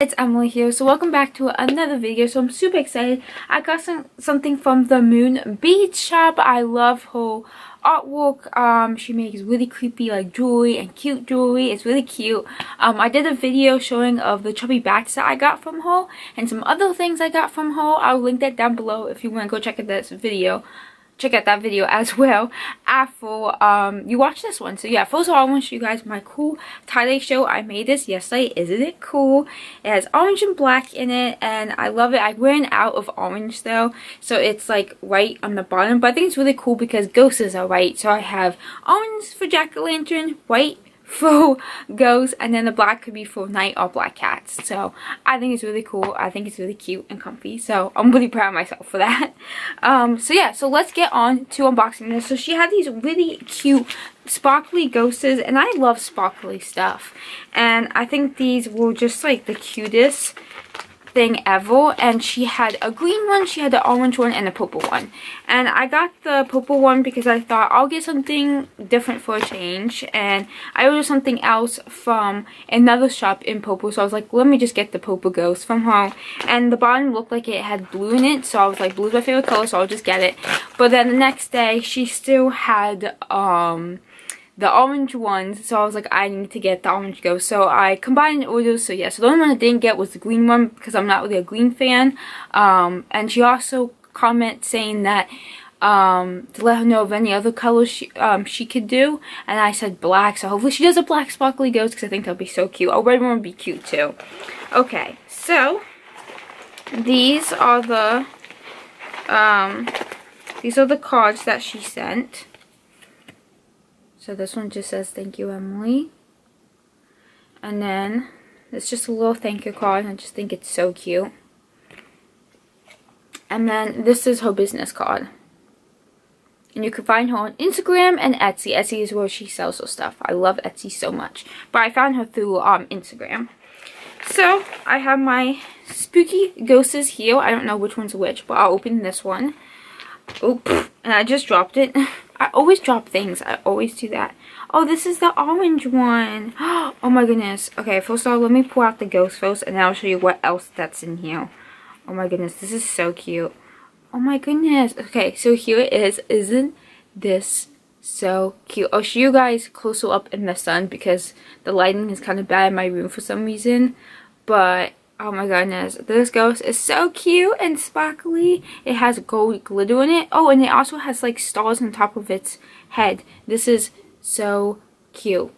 It's Emily here, so welcome back to another video. So I'm super excited. I got some something from the Moonbeams shop. I love her artwork. Um, she makes really creepy like jewelry and cute jewelry. It's really cute. Um, I did a video showing of the chubby bats that I got from her and some other things I got from her. I'll link that down below if you want to go check out this video check out that video as well. After um you watch this one. So yeah first of all i want to show you guys my cool tie-dye show. I made this yesterday. Isn't it cool? It has orange and black in it and i love it. I ran out of orange though. So it's like white on the bottom. But i think it's really cool because ghosts are white. So i have orange for jack-o'-lantern white for ghosts and then the black could be for night or black cats. So i think it's really cool. I think it's really cute and comfy. So i'm really proud of myself for that. Um so yeah so let's get on to unboxing this. So she had these really cute sparkly ghosts and i love sparkly stuff. And i think these were just like the cutest thing ever and she had a green one she had the orange one and a purple one. And i got the purple one because i thought i'll get something different for a change and i ordered something else from another shop in purple so i was like let me just get the purple ghost from home and the bottom looked like it had blue in it so i was like blue's my favorite color so i'll just get it. But then the next day she still had um the orange ones so I was like I need to get the orange ghost so I combined orders so yeah so the only one I didn't get was the green one because I'm not really a green fan. Um, and she also comment saying that um, to let her know of any other colors she, um, she could do. And I said black so hopefully she does a black sparkly ghost because I think that'll be so cute. A red one would be cute too. Okay so these are the um, these are the cards that she sent so this one just says, thank you, Emily. And then it's just a little thank you card. I just think it's so cute. And then this is her business card. And you can find her on Instagram and Etsy. Etsy is where she sells her stuff. I love Etsy so much. But I found her through um, Instagram. So, I have my spooky ghosts here. I don't know which one's which, but I'll open this one. Oop, and I just dropped it. I always drop things. I always do that. Oh, this is the orange one. Oh my goodness. Okay, first of all, let me pull out the ghost first and then I'll show you what else that's in here. Oh my goodness, this is so cute. Oh my goodness. Okay, so here it is. Isn't this so cute? I'll show you guys closer up in the sun because the lighting is kind of bad in my room for some reason. But Oh my goodness, this ghost is so cute and sparkly. It has gold glitter in it. Oh, and it also has like stars on top of its head. This is so cute.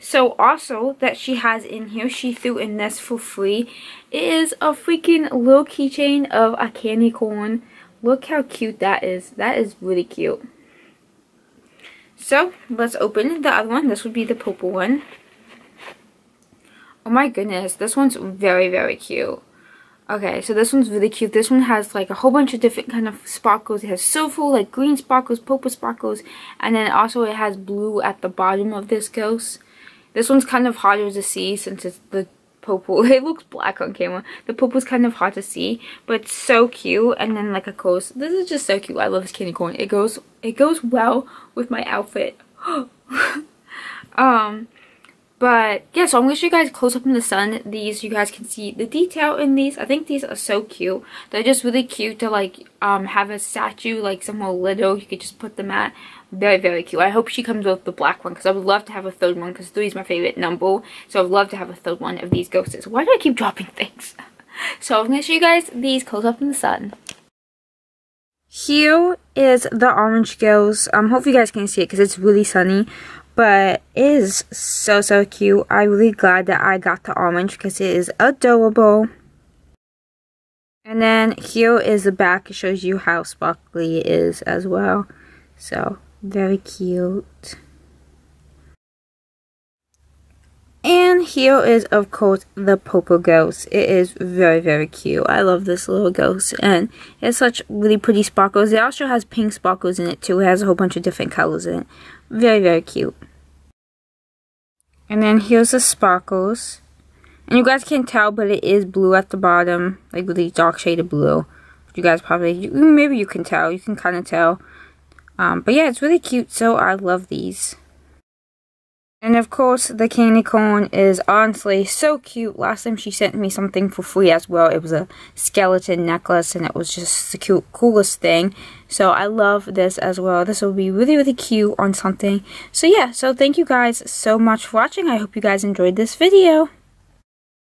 So also that she has in here, she threw in this for free. It is a freaking little keychain of a candy corn. Look how cute that is. That is really cute. So let's open the other one. This would be the purple one. Oh my goodness, this one's very, very cute. Okay, so this one's really cute. This one has like a whole bunch of different kind of sparkles. It has silver, like green sparkles, purple sparkles, and then also it has blue at the bottom of this ghost. This one's kind of harder to see since it's the purple. It looks black on camera. The purple's kind of hard to see, but it's so cute. And then like a course, this is just so cute. I love this candy corn. It goes, it goes well with my outfit. um, but yeah, so I'm going to show you guys close up in the sun. These, you guys can see the detail in these. I think these are so cute. They're just really cute to like um, have a statue like somewhere little. You could just put them at. Very, very cute. I hope she comes with the black one because I would love to have a third one because three is my favorite number. So I would love to have a third one of these ghosts. Why do I keep dropping things? so I'm going to show you guys these close up in the sun. Here is the orange ghost. Um, hope you guys can see it because it's really sunny but it is so so cute. I'm really glad that i got the orange because it is adorable. And then here is the back. It shows you how sparkly it is as well. So very cute and here is of course the purple ghost it is very very cute i love this little ghost and it's such really pretty sparkles it also has pink sparkles in it too it has a whole bunch of different colors in it very, very cute. And then here's the sparkles. And you guys can't tell, but it is blue at the bottom. Like really dark shade of blue. You guys probably, maybe you can tell. You can kind of tell. Um, but yeah, it's really cute. So I love these. And of course, the candy corn is honestly so cute. Last time she sent me something for free as well. It was a skeleton necklace and it was just the cute, coolest thing. So I love this as well. This will be really, really cute on something. So yeah, so thank you guys so much for watching. I hope you guys enjoyed this video.